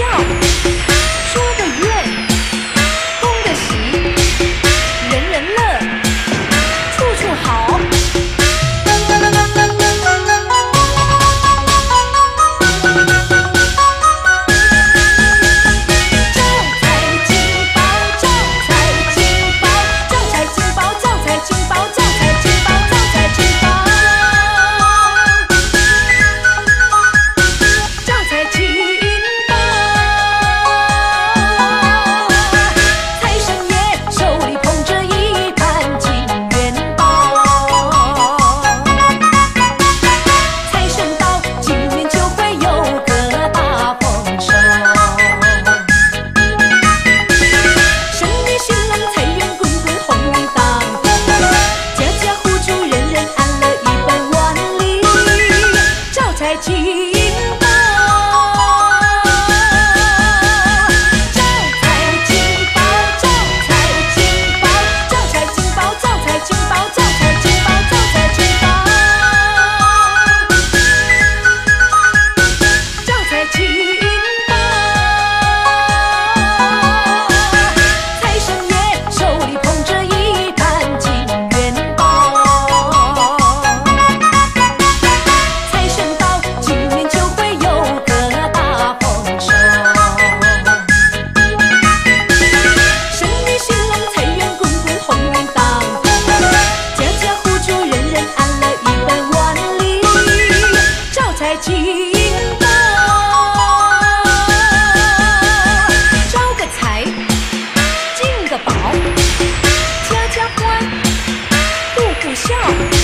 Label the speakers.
Speaker 1: 笑，说的愉爱情。show.